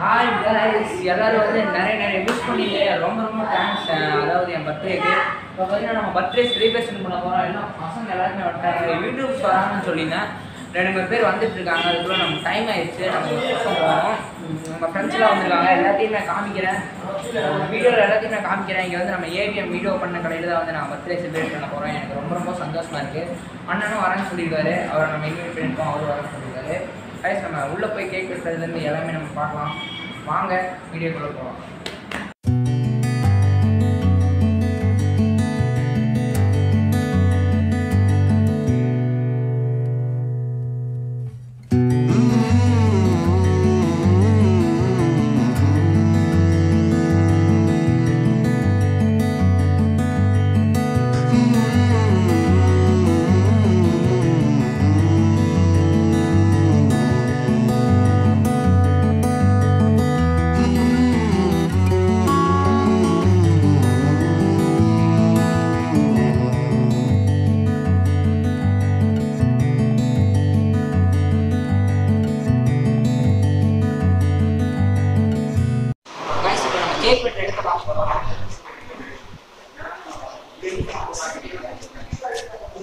Hi guys எல்லாரும் வந்து நிறைய நிறைய யூஸ் பண்ணிங்க ரொம்ப ரொம்ப தேங்க்ஸ் அதாவது என் பர்த்டேக்கு இப்போ பார்த்தீங்கன்னா நம்ம பர்த்டே செலிப்ரேஷன் பண்ண போகிறோம் எல்லாம் பசங்க எல்லாருமே வந்துட்டாங்க யூடியூப் வராங்கன்னு சொல்லியிருந்தேன். ரெண்டு மூணு பேர் வந்துட்டு இருக்காங்க. அதுக்குள்ள நம்ம டைம் ஆயிடுச்சு. நம்ம பக்கம் போகணும் நம்ம ஃப்ரெண்ட்ஸ்லாம் வந்திருக்காங்க. எல்லாத்தையும் நான் காமிக்கிறேன். வீடியோவில் எல்லாத்தையும் நான் காமிக்கிறேன். இங்கே வந்து நம்ம ஏவிஎம் வீடியோ பண்ண கடையில் தான் வந்து நான் பர்த்டே செலிப்ரேட் பண்ண போகிறேன் எனக்கு ரொம்ப ரொம்ப சந்தோஷமாக இருக்குது அண்ணனும் வரேன்னு சொல்லியிருக்காரு. அவரை நம்ம இன்வைட் பண்ணியிருக்கோம் அவரும் வரேன்னு சொல்லியிருக்காரு. கைஸ் நம்ம உள்ளே போய் கேக் வெட்டுறதுலேருந்து எல்லாமே நம்ம பார்க்கலாம். வாங்க வீடியோக்குள்ளே போகலாம்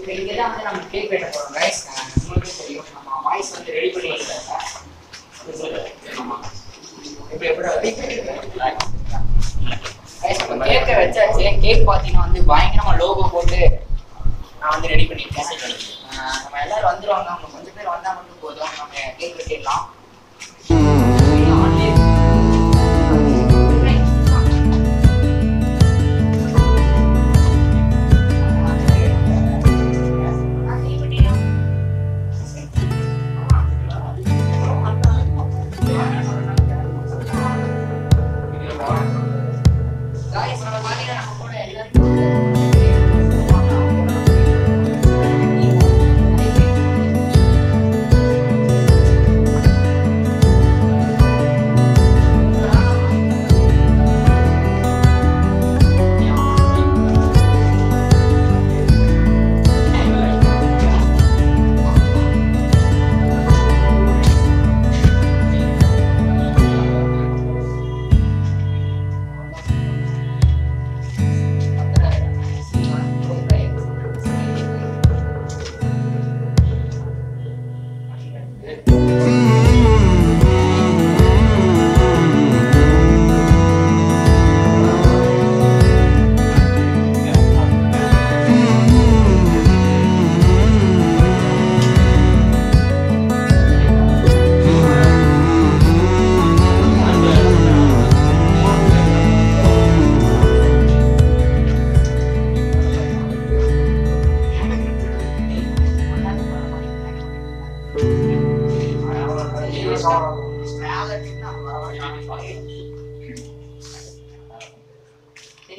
இப்போ இங்கே தான் வந்து நம்ம கேக் வெட்ட போகிறோம் கைஸ் உங்களுக்கே தெரியும். நம்ம வாய்ஸ் வந்து ரெடி பண்ணிட்டு ஆமாம் இப்போ எப்படி கைஸ் நம்ம கேக்கை வச்சாச்சு. கேக் பார்த்தீங்கன்னா வந்து பயங்கரமாக லோகோ போட்டு நான் வந்து ரெடி பண்ணியிருக்கேன் ஆஹ் நம்ம எல்லாரும் வந்துடுவாங்க அவங்க கொஞ்சம் பேர் வந்தால் மட்டும் போதும். நம்ம கேக் வெட்டிடலாம்.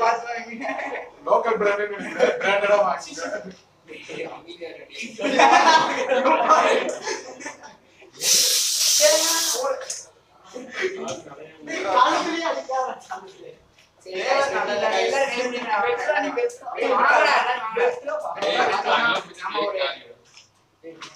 பார்த்து வாங்க. லோக்கல் பிராண்ட் பிராண்டடா guys, நம்ம எல்லாரும்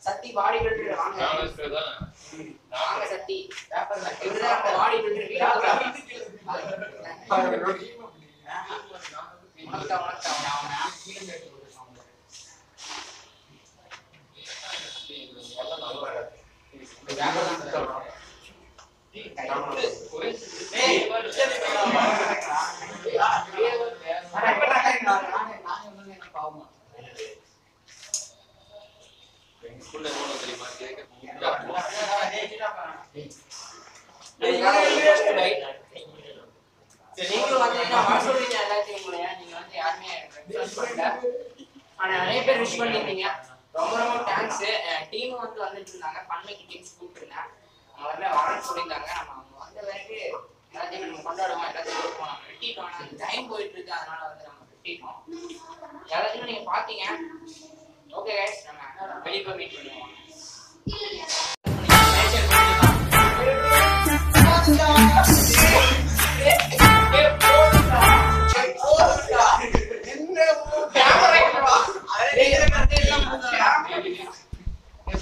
சக்தி பாடி பில்டர் வாங்க வாங்க சக்தி இவருதான் வாடி பில்டர் நீங்களும் வந்தீங்கன்னா வர சொல்றீங்க எல்லாத்தையும் உங்களையா நீங்க வந்து யாருமே ரெஸ்பான்ஸ் ஆனா நிறைய பேர் விஷ் பண்ணிருந்தீங்க ரொம்ப ரொம்ப தேங்க்ஸ் டீம் வந்து வந்துட்டு இருந்தாங்க. பண்ணைக்கு டீம்ஸ் கூப்பிட்டுருந்தேன் அவங்க வரல வரேன்னு சொல்லியிருந்தாங்க. நம்ம அவங்க வந்த வரைக்கும் எல்லாத்தையும் நம்ம கொண்டாடுவோம்? எல்லாத்தையும் கொடுப்போம் நம்ம வெட்டிட்டோம். டைம் போயிட்டு இருக்கு. அதனால வந்து நம்ம வெட்டிட்டோம். எல்லாத்தையும் நீங்க பாத்தீங்க ஓகே கைஸ் நம்ம வெளியே போய் மீட் பண்ணுவோம்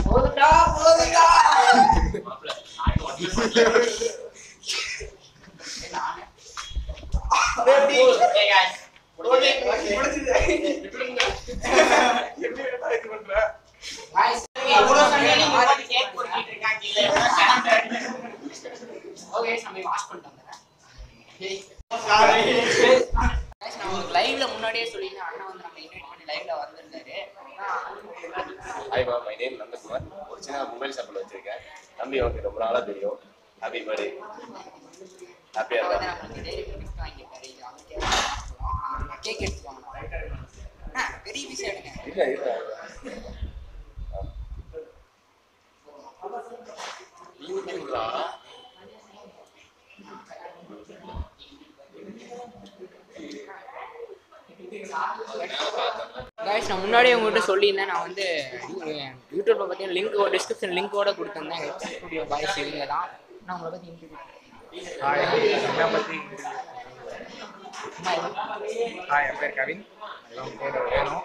போதுடா போதுடா லைவ்ல முன்னாடியே சொல்லியிருந்தேன் அண்ணா வந்து நம்ம இன்வைட் பண்ணி லைவ்ல வந்திருந்தாரு hi ma'am my name Nandakumar ஒரு சின்ன மொபைல் ஷாப்பில் வச்சிருக்கேன். தம்பி அவனுக்கு ரொம்ப நாளாக தெரியும். ஹாப்பி பர்த்டே ஹாப்பியாக இல்லை கைஸ் நான் முன்னாடியே உங்கள்கிட்ட சொல்லியிருந்தேன். நான் வந்து யூடியூப்பில் பார்த்தீங்கன்னா லிங்க் டிஸ்கிரிப்ஷன் லிங்கோட கொடுத்துருந்தேன். ஹெச்எஸ் ஸ்டுடியோ பாய்ஸ் இவங்க தான். நான் உங்களை பற்றி இன்ட்ரடியூஸ் ஹாய் என் பேர் கவின். வேணும்.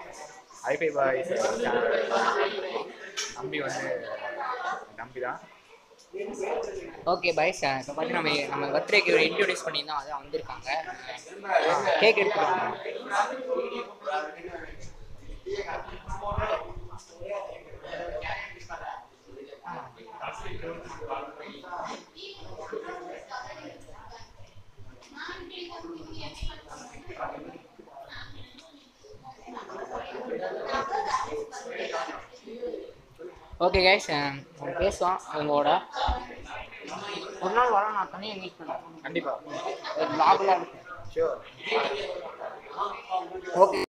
ஐபை பாய் தம்பி வந்து நம்பி தான். ஓகே பாய் சார் இப்போ பார்த்து நம்ம நம்ம பர்த்டேக்கு ஒரு இன்ட்ரடியூஸ் பண்ணியிருந்தோம் அதான் வந்திருக்காங்க. கேக் எடுத்துருவாங்க ஓகே கைஸ் நம்ம பேசுவோம். உங்களோட ஒரு நாள் வரோம் நான் தனியாக மீட் பண்ணுவேன் கண்டிப்பாக ஓகே